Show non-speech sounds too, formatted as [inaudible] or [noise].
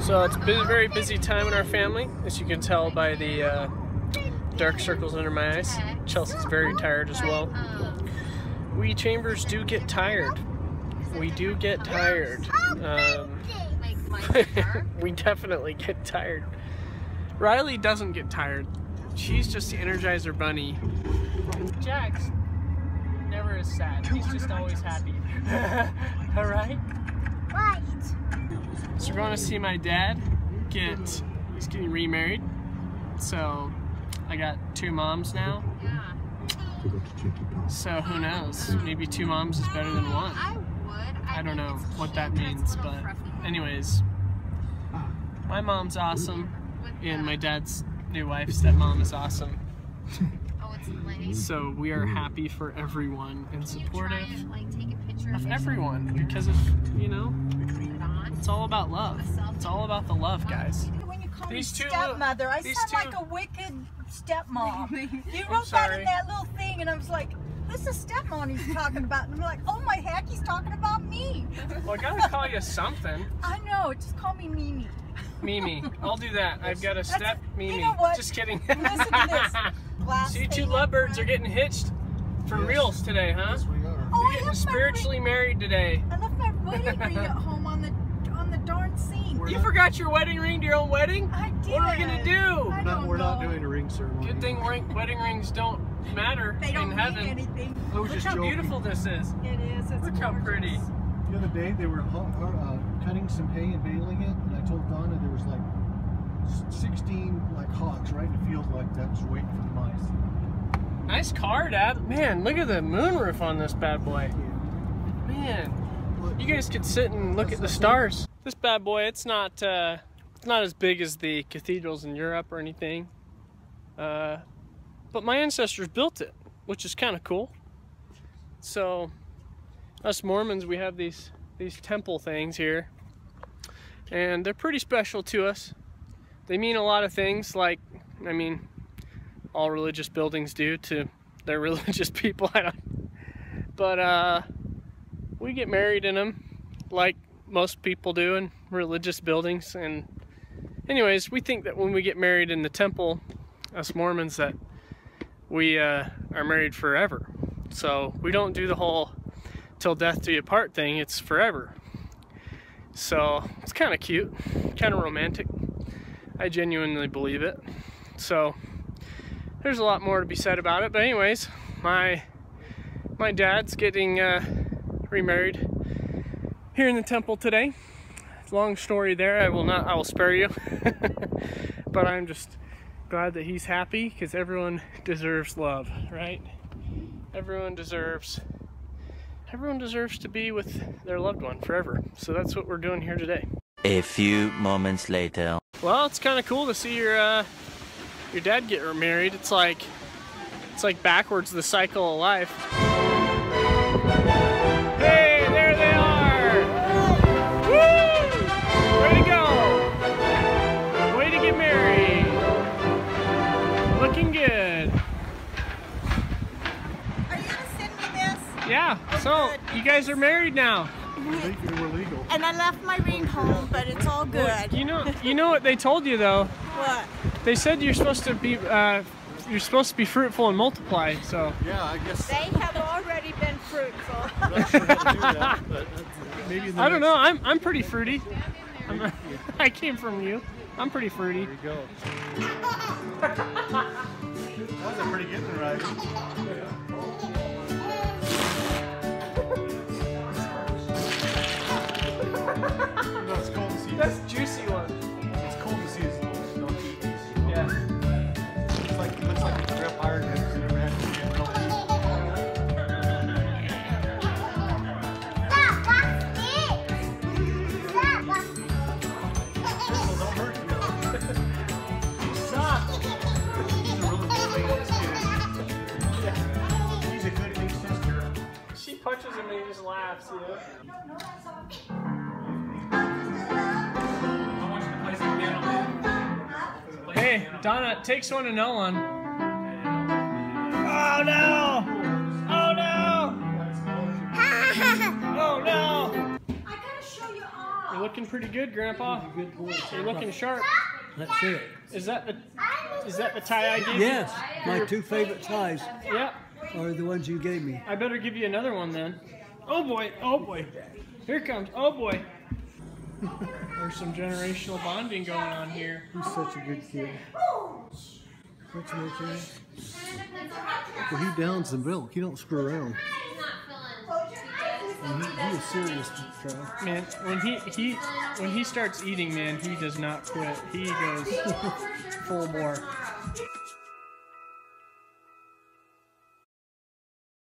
So it's been a very busy time in our family, as you can tell by the uh, dark circles under my eyes. Chelsea's very tired as well. We chambers do get tired. We do get tired. Um, [laughs] we definitely get tired. Riley doesn't get tired. She's just the Energizer Bunny. And Jax never is sad. He's just always happy. [laughs] Alright? Right. So we're going to see my dad get, he's getting remarried. So I got two moms now. So who knows? Maybe two moms is better than one. I would. I don't know what that means, but anyways, my mom's awesome, and my dad's new wife, stepmom, is awesome. Oh. So we are happy for everyone and Can you try supportive and, like, take a picture of everyone because of, you know, it's all about love. It's all about the love, guys. When you call These me two stepmother, I sound two- like a wicked stepmom. [laughs] you wrote that in that little thing, and I was like, "Who's the stepmom he's talking about?" And I'm like, "Oh my heck, he's talking about me." Well, I gotta call you something. [laughs] I know. Just call me Mimi. Mimi. I'll do that. I've got a That's- step you Mimi. know what? Just kidding. Listen to this. [laughs] See, two lovebirds I- are getting hitched for reals today, huh? Yes, we are. Oh, You're I getting spiritually married today. I left my wedding ring at home on the on the darn scene. We're You not- forgot your wedding ring to your own wedding? I did. What are we gonna do? I Not, don't we're not doing a ring ceremony. Good thing ring, wedding rings don't matter They don't in mean heaven. anything. I was Look just how joking. beautiful this is. It is. It's Look how pretty. The other day they were hu- hu- uh, cutting some hay and baling it, and I told Donna there was like 16 like hogs right in the field like that, just waiting for the mice. Nice car, Dad. Man, look at the moonroof on this bad boy. Man, Look, you guys could sit and look at the stars. This bad boy, it's not uh, it's not as big as the cathedrals in Europe or anything. Uh, but my ancestors built it, which is kind of cool. So, us Mormons, we have these these temple things here, and they're pretty special to us. They mean a lot of things, like I mean, all religious buildings do to their [laughs] religious people. I don't, but uh, we get married in them, like most people do in religious buildings. And anyways, we think that when we get married in the temple, us Mormons, that we uh, are married forever. So we don't do the whole till death do you part thing. It's forever. So it's kind of cute, kind of romantic. I genuinely believe it. So there's a lot more to be said about it. But anyways, my my dad's getting uh, remarried here in the temple today. Long story there. I will not. I will spare you. [laughs] but I'm just glad that he's happy because everyone deserves love, right? Everyone deserves. Everyone deserves to be with their loved one forever. So that's what we're doing here today. A few moments later. Well, it's kind of cool to see your uh, your dad get remarried. It's like it's like backwards the cycle of life. So you guys are married now. we're legal. We're legal. And I left my ring home, but it's all good. You know. You know what they told you though. What? They said you're supposed to be. Uh, you're supposed to be fruitful and multiply. So. Yeah, I guess. They have already been fruitful. I'm [laughs] not sure how to do that, but maybe in the I don't know. I'm I'm pretty fruity. I'm, [laughs] I came from you. I'm pretty fruity. There you go. [laughs] that was a pretty good ride. No, punches him and he just laughs. You know? Hey, Donna, takes one to know one. Oh no! Oh no! [laughs] Oh no! I gotta show you off. You're looking pretty good, Grandpa. Good boy. You're looking sharp. That's it. Is that the is that the tie I gave you? Yes, my two favorite ties Yeah. are the ones you gave me. I better give you another one then. Oh boy, oh boy. Here it comes. Oh boy. There's some generational bonding going on here. He's such a good kid. What's more kid? Well, he downs the milk. He don't screw around. And he, he is serious, Trav. Man, when he he when he starts eating, man, he does not quit. He goes [laughs] full bore.